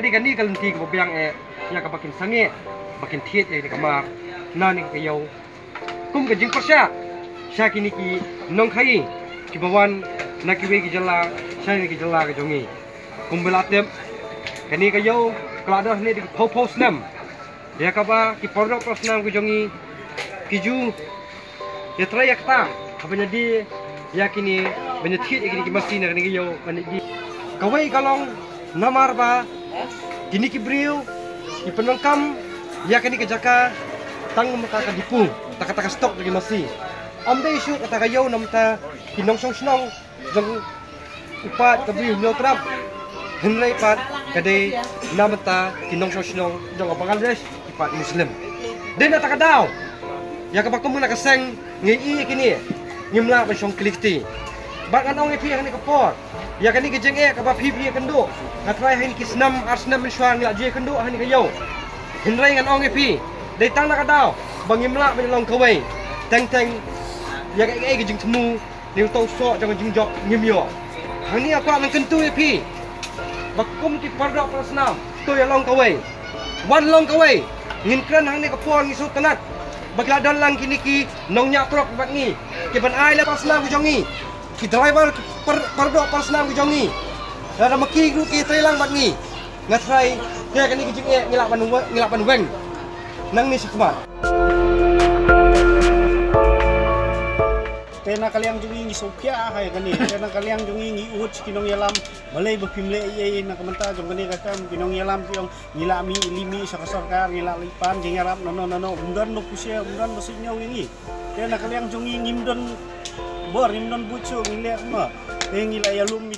ni gani kalan ti ko biang e ya ka bakin sange bakin thiet e ni ka ma na ni ka yo kum ka jing persya sya kini ki nong khai. Ki bawan na ki we ki jala sya ni ki jala ka jongi. Kum bela tem kani ka yo dah ni di po po snam ya ka ba ki porno pro snam ka jongi. Ki ju. Ya tra ya kta apa jadi? Ya kini banyak thiet e ki mesti na kani ka yo kani di kawai kalong namar ba kini ki brio ki ya kini ke jaka tang mata ka dipu taka taka stok lagi masih. Dai isu kata kayo nam ta kinong song snong jong upat ka brio nyo trap henrai pat kadai nam ta kinong song snong jong bangladesh ipat muslim den ta ka daw ya ka bakum na ka seng ngi i kini. Ngimla ba song klifti Bak kan ong epi ni kapor. Ya kan ni kejeng e ka ba pipi kendo. Ngatrai hin kisnam arsnam mensuang la je kendo hani kayo. Hinrai ngan ong epi. Dai tang na ka daw. Bang imla ben long kawai. Teng teng. Ya ka e kejeng temu. Ni tau so jangan jing jok ngim yo. Hang ni apa nang kentu epi. Bakum ti pardak prasnam. Tu ya long kawai. Wan long kawai. Ngin kran hang ni kapor ngi sultanat. Bagla dalang kini ki nong nyak prok bak ni. Ke ban ai la pasnam ku jongi ki driver per per dok per senam ki jongi ada maki gru ki trailang bat ni ngatrai dia kan ni ki jinge ngilak pan ngilak pan weng nang ni sikmat Tena kaliang jungi ngi sopia hai kani. Tena kaliang jungi ngi uhut kinong yalam. Malay bapimle iye na kamanta jong kani kakam kinong yalam tiong ngila mi limi sa kasarkar ngila lipan jeng yarap no no no no undan no pusya undan no sinya wingi. Tena kaliang jungi ngimdon bor ngimdon bucu ngile ma. Ngila yalum mi.